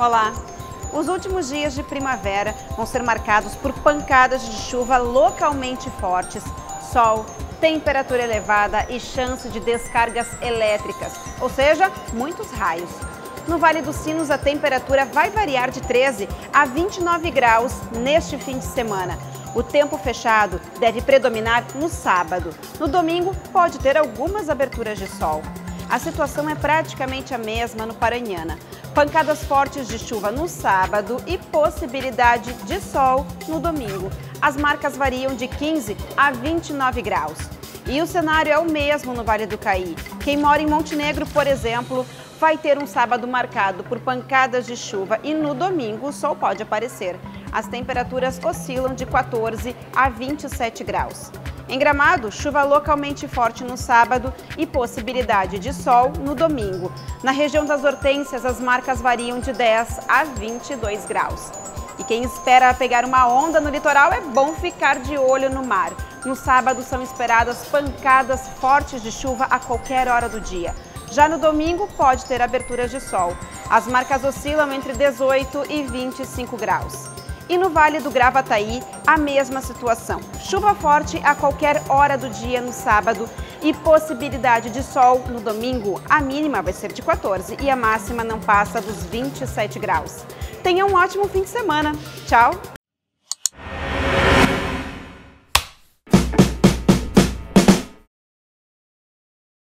Olá! Os últimos dias de primavera vão ser marcados por pancadas de chuva localmente fortes, sol, temperatura elevada e chance de descargas elétricas, ou seja, muitos raios. No Vale dos Sinos, a temperatura vai variar de 13 a 29 graus neste fim de semana. O tempo fechado deve predominar no sábado. No domingo, pode ter algumas aberturas de sol. A situação é praticamente a mesma no Paranhana. Pancadas fortes de chuva no sábado e possibilidade de sol no domingo. As marcas variam de 15 a 29 graus. E o cenário é o mesmo no Vale do Caí. Quem mora em Montenegro, por exemplo, vai ter um sábado marcado por pancadas de chuva e no domingo o sol pode aparecer. As temperaturas oscilam de 14 a 27 graus. Em Gramado, chuva localmente forte no sábado e possibilidade de sol no domingo. Na região das Hortênsias, as marcas variam de 10 a 22 graus. E quem espera pegar uma onda no litoral é bom ficar de olho no mar. No sábado são esperadas pancadas fortes de chuva a qualquer hora do dia. Já no domingo pode ter aberturas de sol. As marcas oscilam entre 18 e 25 graus. E no Vale do Gravataí, a mesma situação. Chuva forte a qualquer hora do dia no sábado e possibilidade de sol no domingo. A mínima vai ser de 14 e a máxima não passa dos 27 graus. Tenha um ótimo fim de semana. Tchau!